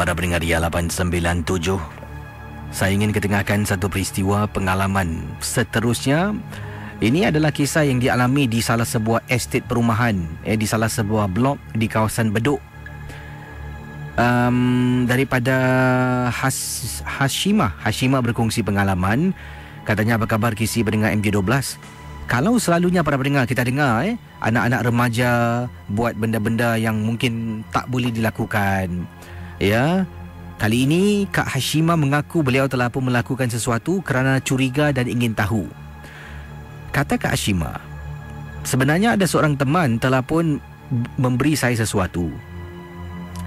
para pendengar Ria 897 Saya ingin ketengahkan satu peristiwa pengalaman Seterusnya. Ini adalah kisah yang dialami di salah sebuah estate perumahan eh, Di salah sebuah blok di kawasan Bedok. Um, Daripada Has, Hashima Hashima berkongsi pengalaman. Katanya apa kabar kisi pendengar MJ12 Kalau selalunya para pendengar kita dengar eh, Anak-anak remaja buat benda-benda yang mungkin tak boleh dilakukan Ya. Kali ini Kak Hashima mengaku beliau telah pun melakukan sesuatu kerana curiga dan ingin tahu. Kata Kak Hashima, sebenarnya ada seorang teman telah pun memberi saya sesuatu.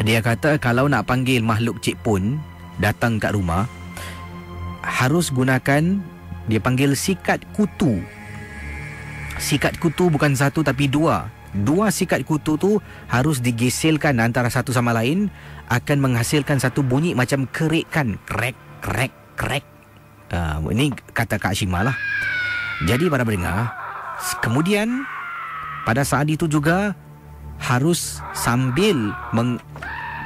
Dia kata kalau nak panggil makhluk cik pun datang kat rumah, harus gunakan dia panggil sikat kutu. Sikat kutu bukan satu tapi dua. Dua sikat kutu tu harus digeselkan antara satu sama lain akan menghasilkan satu bunyi macam kerikan. Krek krek krek. Uh, ini kata Kak Shima lah. Jadi para pendengar kemudian pada saat itu juga harus sambil meng,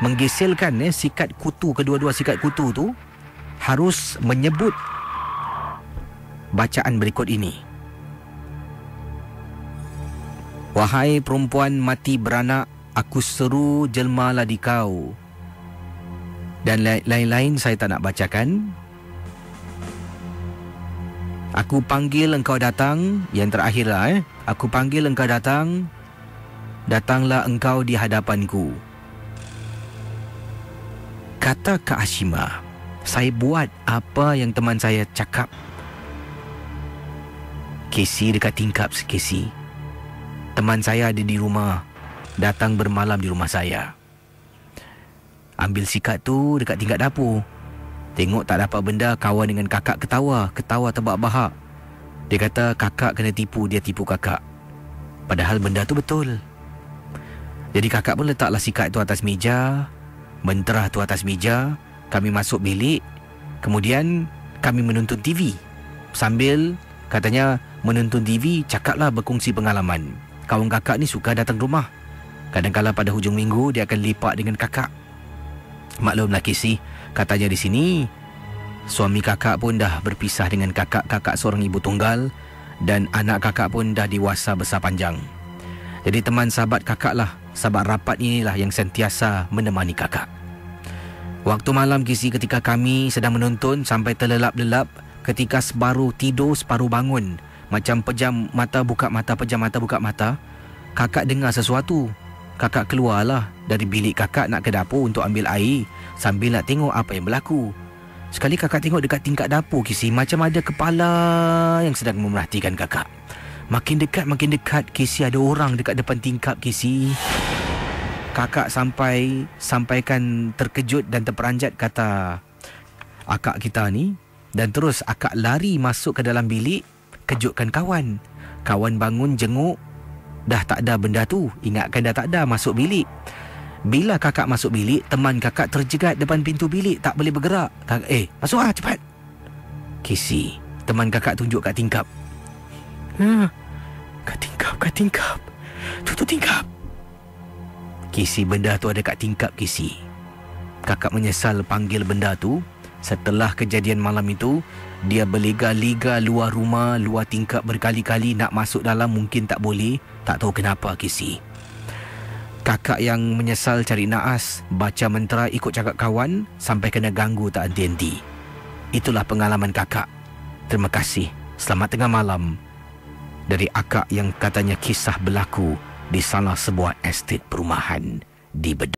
menggeselkan eh, sikat kutu kedua-dua sikat kutu tu harus menyebut bacaan berikut ini Wahai perempuan mati beranak, aku seru jelmalah di kau dan lain-lain saya tak nak bacakan. Aku panggil engkau datang, yang terakhirlah eh. Aku panggil engkau datang, datanglah engkau di hadapanku. Kata Kak Hashima, saya buat apa yang teman saya cakap. Casey dekat tingkap Casey. Teman saya ada di rumah, datang bermalam di rumah saya. Ambil sikat tu dekat tingkat dapur. Tengok tak dapat benda, kawan dengan kakak ketawa. Ketawa tebak-bahak. Dia kata kakak kena tipu, dia tipu kakak. Padahal benda tu betul. Jadi kakak pun letaklah sikat tu atas meja. Menterah tu atas meja. Kami masuk bilik. Kemudian kami menonton TV. Sambil katanya menonton TV, cakaplah berkongsi pengalaman. Kawan kakak ni suka datang rumah. Kadang-kadang pada hujung minggu dia akan lipat dengan kakak. Maklumlah Casey, katanya di sini suami kakak pun dah berpisah dengan kakak-kakak seorang ibu tunggal dan anak kakak pun dah dewasa besar panjang. Jadi teman sahabat kakak lah, sahabat rapat inilah yang sentiasa menemani kakak. Waktu malam Casey ketika kami sedang menonton sampai terlelap-lelap ketika separuh tidur separuh bangun macam pejam mata buka mata pejam mata buka mata kakak dengar sesuatu Kakak keluarlah dari bilik kakak nak ke dapur untuk ambil air sambil nak tengok apa yang berlaku. Sekali kakak tengok dekat tingkat dapur Kisi macam ada kepala yang sedang memerhatikan kakak. Makin dekat makin dekat Kisi ada orang dekat depan tingkap Kisi. Kakak sampai sampaikan terkejut dan terperanjat kata akak kita ni dan terus akak lari masuk ke dalam bilik kejutkan kawan. Kawan bangun jenguk. Dah tak ada benda tu. Ingatkan dah tak ada Masuk bilik. Bila kakak masuk bilik Teman kakak terjegat Depan pintu bilik Tak boleh bergerak. Kakak, Eh masuk lah cepat. Casey Teman kakak tunjuk kat tingkap. Ha, Kat tingkap Kat tingkap. Tutup tingkap. Casey benda tu ada kat tingkap Casey Kakak menyesal panggil benda tu Setelah kejadian malam itu dia berliga-liga luar rumah, luar tingkap berkali-kali nak masuk dalam mungkin tak boleh. Tak tahu kenapa Kisi. Kakak yang menyesal cari naas, baca mentera ikut cakap kawan sampai kena ganggu tak henti-henti. Itulah pengalaman kakak. Terima kasih. Selamat tengah malam. Dari akak yang katanya kisah berlaku di salah sebuah estate perumahan di Bedok.